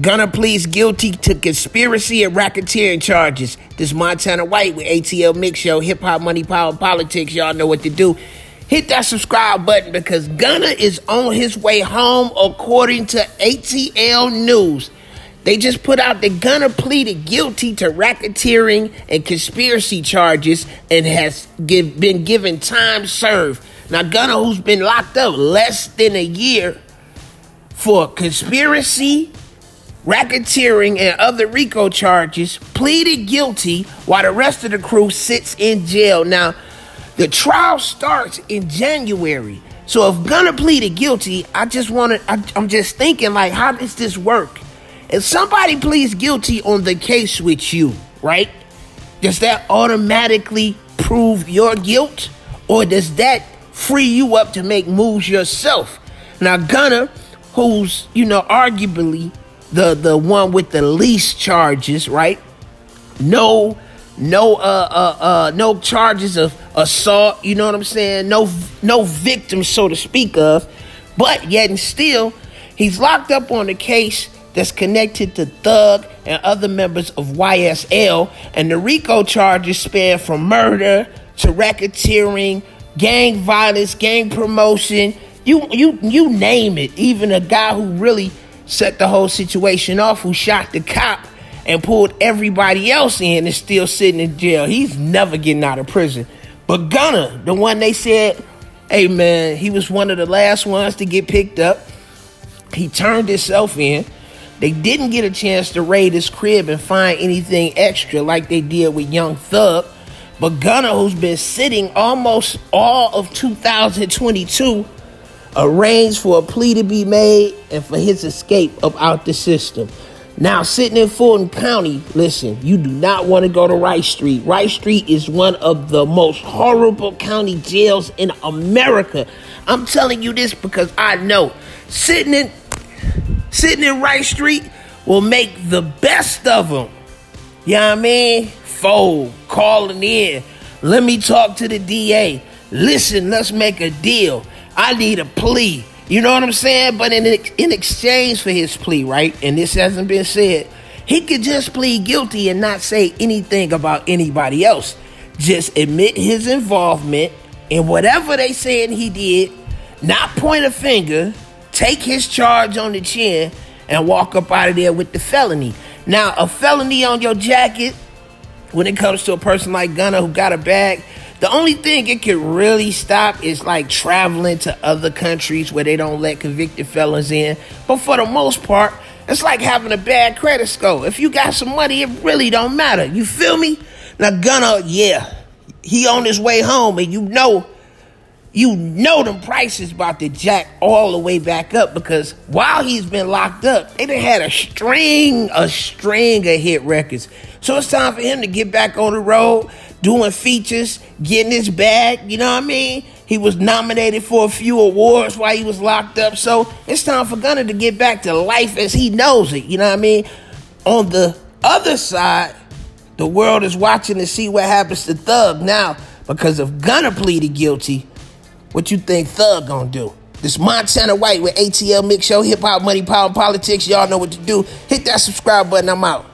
Gunna pleads guilty to conspiracy and racketeering charges. This Montana White with ATL Mix Show, Hip Hop Money Power Politics. Y'all know what to do. Hit that subscribe button because Gunna is on his way home, according to ATL News. They just put out that Gunna pleaded guilty to racketeering and conspiracy charges and has give, been given time served. Now, Gunna, who's been locked up less than a year for conspiracy racketeering, and other RICO charges, pleaded guilty while the rest of the crew sits in jail. Now, the trial starts in January. So if Gunna pleaded guilty, I just want to, I'm just thinking, like, how does this work? If somebody pleads guilty on the case with you, right? Does that automatically prove your guilt? Or does that free you up to make moves yourself? Now, Gunna, who's, you know, arguably the the one with the least charges, right? No, no, uh, uh, uh, no charges of assault. You know what I'm saying? No, no victims, so to speak of. But yet and still, he's locked up on a case that's connected to Thug and other members of YSL, and the RICO charges span from murder to racketeering, gang violence, gang promotion. You, you, you name it. Even a guy who really set the whole situation off, who shot the cop and pulled everybody else in and still sitting in jail. He's never getting out of prison. But Gunna, the one they said, hey man, he was one of the last ones to get picked up. He turned himself in. They didn't get a chance to raid his crib and find anything extra like they did with Young Thug. But Gunna, who's been sitting almost all of 2022, arranged for a plea to be made and for his escape up out the system. Now, sitting in Fulton County, listen, you do not want to go to Rice Street. Rice Street is one of the most horrible county jails in America. I'm telling you this because I know sitting in sitting in Rice Street will make the best of them. You know what I mean? Fold, calling in. Let me talk to the DA. Listen, let's make a deal. I need a plea. You know what I'm saying? But in in exchange for his plea, right? And this hasn't been said, he could just plead guilty and not say anything about anybody else. Just admit his involvement in whatever they saying he did, not point a finger, take his charge on the chin, and walk up out of there with the felony. Now, a felony on your jacket, when it comes to a person like Gunna who got a bag, the only thing it could really stop is like traveling to other countries where they don't let convicted felons in. But for the most part, it's like having a bad credit score. If you got some money, it really don't matter. You feel me? Now Gunna, yeah, he on his way home, and you know, you know them prices about to jack all the way back up because while he's been locked up, they done had a string, a string of hit records. So it's time for him to get back on the road doing features, getting his bag. You know what I mean? He was nominated for a few awards while he was locked up. So it's time for Gunna to get back to life as he knows it. You know what I mean? On the other side, the world is watching to see what happens to Thug now because if Gunna pleaded guilty, what you think Thug gonna do? This Montana White with ATL Mix Show, Hip Hop Money Power Politics. Y'all know what to do. Hit that subscribe button. I'm out.